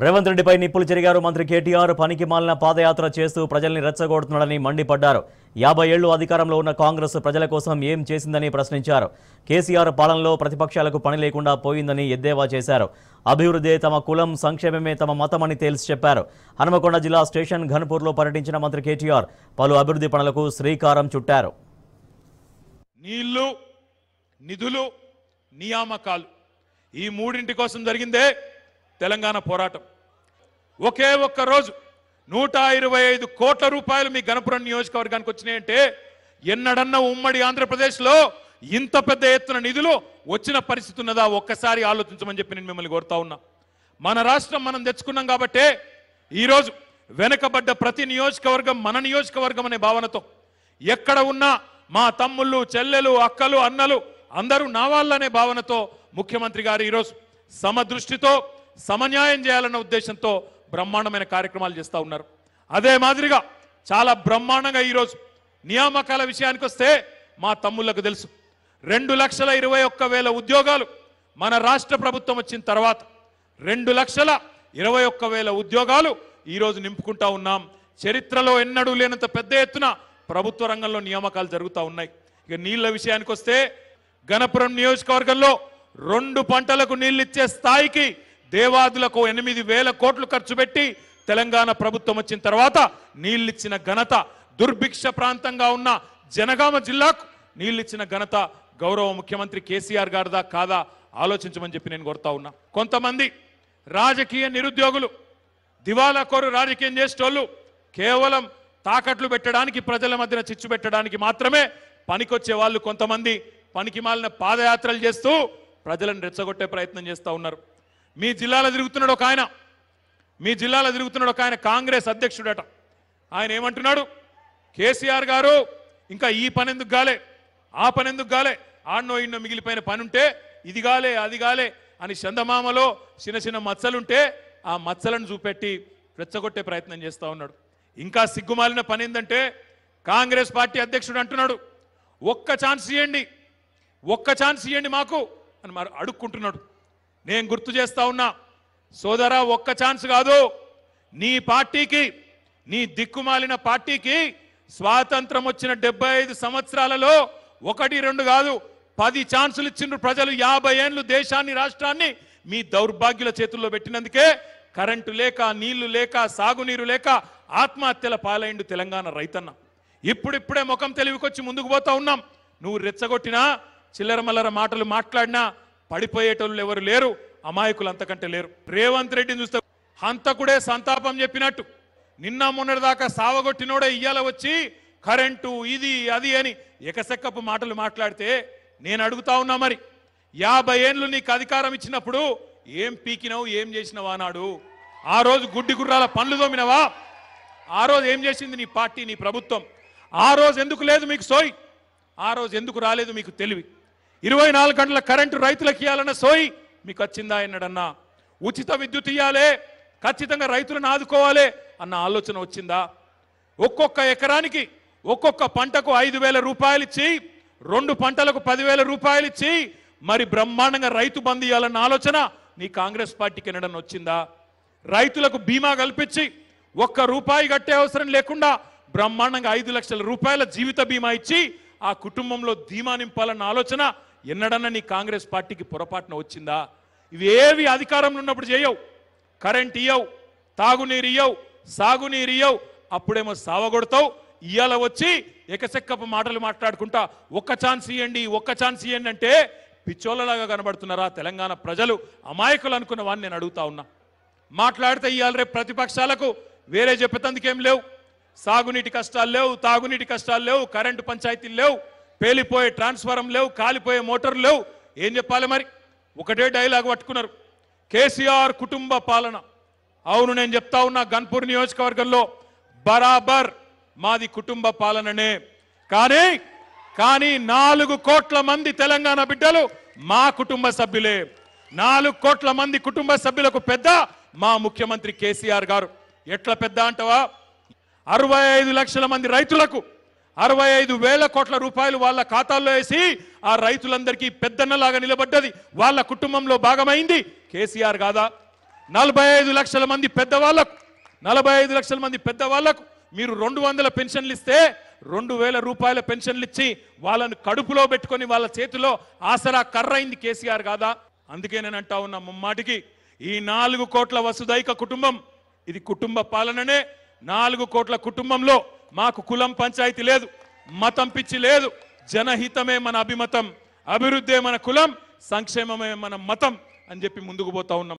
రేవంత్ రెడ్డిపై నిప్పులు చెరిగారు మంత్రి కేటీఆర్. పనికి మాలిన పాదయాత్ర చేస్తూ ప్రజల్ని రెచ్చగొడుతున్నాడని మండిపడ్డారు. యాభై ఏళ్ళు అధికారంలో ఉన్న కాంగ్రెస్ ప్రజల కోసం ఏం చేసిందని ప్రశ్నించారు. కేసీఆర్ పాలనలో ప్రతిపక్షాలకు పని లేకుండా పోయిందని ఎద్దేవా చేశారు. అభివృద్ధే తమ కులం సంక్షేమమే తమ మతమని తేల్చి చెప్పారు. హనుమకొండ జిల్లా స్టేషన్ ఘన్పూర్లో పర్యటించిన మంత్రి కేటీఆర్ పలు అభివృద్ధి పనులకు శ్రీకారం చుట్టారు. నీళ్ళు నిధులు నియామకాలు. ఈ మూడింటి కోసం జరిగిందే తెలంగాణ పోరాటం. ఒకే ఒక్క రోజు నూట ఇరవై ఐదు కోట్ల రూపాయలు మీ గణపురం నియోజకవర్గానికి వచ్చినాయంటే ఎన్నడన్నా ఉమ్మడి ఆంధ్రప్రదేశ్లో ఇంత పెద్ద ఎత్తున నిధులు వచ్చిన పరిస్థితి ఉన్నదా? ఒక్కసారి ఆలోచించమని చెప్పి నేను మిమ్మల్ని కోరుతా ఉన్నా. మన రాష్ట్రం మనం తెచ్చుకున్నాం కాబట్టే ఈరోజు వెనకబడ్డ ప్రతి నియోజకవర్గం మన నియోజకవర్గం అనే భావనతో ఎక్కడ ఉన్నా మా తమ్ముళ్ళు చెల్లెలు అక్కలు అన్నలు అందరూ నా వాళ్ళనే భావనతో ముఖ్యమంత్రి గారు ఈరోజు సమదృష్టితో సమన్యాయం చేయాలన్న ఉద్దేశంతో బ్రహ్మాండమైన కార్యక్రమాలు చేస్తూ ఉన్నారు. అదే మాదిరిగా చాలా బ్రహ్మాండంగా ఈరోజు నియామకాల విషయానికి వస్తే మా తమ్ముళ్ళకు తెలుసు. రెండు లక్షల ఇరవై ఒక్క వేల ఉద్యోగాలు మన రాష్ట్ర ప్రభుత్వం వచ్చిన తర్వాత రెండు లక్షల ఇరవై ఒక్క వేల ఉద్యోగాలు ఈరోజు నింపుకుంటా ఉన్నాం. చరిత్రలో ఎన్నడూ లేనంత పెద్ద ఎత్తున ప్రభుత్వ రంగంలో నియామకాలు జరుగుతూ ఉన్నాయి. ఇక నీళ్ళ విషయానికి వస్తే గణపురం నియోజకవర్గంలో రెండు పంటలకు నీళ్ళు ఇచ్చే స్థాయికి దేవాదులకు ఎనిమిది వేల కోట్లు ఖర్చు పెట్టి తెలంగాణ ప్రభుత్వం వచ్చిన తర్వాత నీళ్ళిచ్చిన ఘనత దుర్భిక్ష ప్రాంతంగా ఉన్న జనగామ జిల్లాకు నీళ్ళిచ్చిన ఘనత గౌరవ ముఖ్యమంత్రి కేసీఆర్ గారిదా కాదా ఆలోచించమని చెప్పి నేను కోరుతా ఉన్నా. కొంతమంది రాజకీయ నిరుద్యోగులు దివాలా కోరు రాజకీయం చేసేటోళ్ళు కేవలం తాకట్లు పెట్టడానికి ప్రజల మధ్యన చిచ్చు పెట్టడానికి మాత్రమే పనికొచ్చే వాళ్ళు కొంతమంది. పనికి మాలిన పాదయాత్రలు చేస్తూ ప్రజలను రెచ్చగొట్టే ప్రయత్నం చేస్తూ ఉన్నారు. మీ జిల్లాలో తిరుగుతున్నాడు ఒక ఆయన. మీ జిల్లాలో తిరుగుతున్నాడు ఒక ఆయన కాంగ్రెస్ అధ్యక్షుడట. ఆయన ఏమంటున్నాడు? కేసీఆర్ గారు ఇంకా ఈ పని ఎందుకు గాలే ఆ పని ఎందుకు గాలే ఆడనో ఇన్నో మిగిలిపోయిన పని ఉంటే ఇది గాలే అది గాలే అని చందమామలో చిన్న చిన్న మచ్చలుంటే ఆ మచ్చలను చూపెట్టి రెచ్చగొట్టే ప్రయత్నం చేస్తూ ఉన్నాడు. ఇంకా సిగ్గుమాలిన పని ఏంటంటే కాంగ్రెస్ పార్టీ అధ్యక్షుడు అంటున్నాడు ఒక్క ఛాన్స్ ఇవ్వండి ఒక్క ఛాన్స్ ఇవ్వండి మాకు అని మరి అడుక్కుంటున్నాడు. నేను గుర్తు చేస్తా ఉన్నా సోదరా ఒక్క ఛాన్స్ కాదు. నీ పార్టీకి నీ దిక్కుమాలిన పార్టీకి స్వాతంత్రం వచ్చిన డెబ్బై ఐదు సంవత్సరాలలో ఒకటి రెండు కాదు పది ఛాన్సులు ఇచ్చిండ్రు ప్రజలు యాభై ఏండ్లు దేశాన్ని రాష్ట్రాన్ని మీ దౌర్భాగ్యుల చేతుల్లో పెట్టినందుకే కరెంటు లేక నీళ్ళు లేక సాగునీరు లేక ఆత్మహత్యల పాలైండు తెలంగాణ రైతన్న. ఇప్పుడిప్పుడే ముఖం తెలివికొచ్చి ముందుకు పోతా ఉన్నాం. నువ్వు రెచ్చగొట్టినా చిల్లరమల్లర మాటలు మాట్లాడినా పడిపోయేటోళ్ళు ఎవరు లేరు అమాయకులు అంతకంటే లేరు. రేవంత్ రెడ్డిని చూస్తే హంతకుడే సంతాపం చెప్పినట్టు. నిన్న మొన్నటిదాకా సావగొట్టినోడే ఇయ్యాల వచ్చి కరెంటు ఇది అది అని ఎకసెక్కపు మాటలు మాట్లాడితే నేను అడుగుతా ఉన్నా మరి. యాభై ఏండ్లు నీకు అధికారం ఇచ్చినప్పుడు ఏం పీకినావు ఏం చేసినావా అన్నాడు ఆ రోజు గుడ్డి గుర్రాల పండ్లు తోమినవా? ఆ రోజు ఏం చేసింది నీ పార్టీ నీ ప్రభుత్వం? ఆ రోజు ఎందుకు లేదు మీకు సోయి? ఆ రోజు ఎందుకు రాలేదు మీకు తెలివి? ఇరవై నాలుగు గంటల కరెంటు రైతులకు ఇవ్వాలన్న సోయి మీకు వచ్చిందా అన్నాడన్నా? ఉచిత విద్యుత్ ఇవ్వాలి ఖచ్చితంగా రైతులను ఆదుకోవాలి అన్న ఆలోచన వచ్చిందా? ఒక్కొక్క ఎకరానికి ఒక్కొక్క పంటకు ఐదు వేల రూపాయలు ఇచ్చి రెండు పంటలకు పదివేల రూపాయలు ఇచ్చి మరి బ్రహ్మాండంగా రైతు బంద్ ఇవ్వాలన్న ఆలోచన నీ కాంగ్రెస్ పార్టీకి ఎనడన్నా వచ్చిందా? రైతులకు బీమా కల్పించి ఒక్క రూపాయి కట్టే అవసరం లేకుండా బ్రహ్మాండంగా ఐదు లక్షల రూపాయల జీవిత బీమా ఇచ్చి ఆ కుటుంబంలో ధీమా నింపాలన్న ఆలోచన ఎన్నడన్నా నీ కాంగ్రెస్ పార్టీకి పొరపాటున వచ్చిందా? ఇవేవి అధికారంలో ఉన్నప్పుడు చేయవు. కరెంట్ ఇయ్యవు తాగునీరు ఇయ్యవు సాగునీరు ఇయ్యవు అప్పుడేమో సావగొడతావు ఇయ్యాల వచ్చి ఎకసెక్కపు మాటలు మాట్లాడుకుంటా ఒక్క ఛాన్స్ ఇవ్వండి ఒక్క ఛాన్స్ ఇవ్వండి అంటే పిచ్చోళ్ళలాగా కనబడుతున్నారా తెలంగాణ ప్రజలు? అమాయకులు అనుకున్న వాడిని నేను అడుగుతా ఉన్నా. మాట్లాడితే ఇవాళ రేపు ప్రతిపక్షాలకు. వేరే చెప్పేందుకేం లేవు. సాగునీటి కష్టాలు లేవు తాగునీటి కష్టాలు లేవు కరెంటు పంచాయతీలు లేవు. పేలిపోయే ట్రాన్స్ఫారం లేవు కాలిపోయే మోటార్లు లేవు. ఏం చెప్పాలి మరి? ఒకటే డైలాగ్ పట్టుకున్నారు. కేసీఆర్ కుటుంబ పాలన. అవును నేను చెప్తా ఉన్నా గన్పూర్ నియోజకవర్గంలో బరాబర్ మాది కుటుంబ పాలననే. కానీ కానీ నాలుగు కోట్ల మంది తెలంగాణ బిడ్డలు మా కుటుంబ సభ్యులే. నాలుగు కోట్ల మంది కుటుంబ సభ్యులకు పెద్ద మా ముఖ్యమంత్రి కేసీఆర్ గారు. ఎట్లా పెద్ద అంటవా? అరవై ఐదు లక్షల మంది రైతులకు అరవై ఐదు వేల కోట్ల రూపాయలు వాళ్ళ ఖాతాల్లో వేసి ఆ రైతులందరికీ పెద్దన్నలాగా నిలబడ్డది. వాళ్ళ కుటుంబంలో భాగమైంది కేసీఆర్ కాదా? నలభై ఐదు లక్షల మంది పెద్దవాళ్ళకు నలభై ఐదు లక్షల మంది పెద్దవాళ్ళకు మీరు రెండు వందల పెన్షన్లు ఇస్తే రెండు వేల రూపాయల పెన్షన్లు ఇచ్చి వాళ్ళను కడుపులో పెట్టుకొని వాళ్ళ చేతిలో ఆసరా కర్రైంది కేసీఆర్ కాదా? అందుకే నేను అంటా ఉన్నా ముమ్మాటికి ఈ నాలుగు కోట్ల వసుదైక కుటుంబం ఇది కుటుంబ పాలననే నాలుగు కోట్ల కుటుంబంలో మాకు కులం పంచాయతీ లేదు మతం పిచ్చి లేదు జనహితమే మన అభిమతం అభివృద్ధే మన కులం సంక్షేమమే మన మతం అని చెప్పి ముందుకు పోతా ఉన్నాం.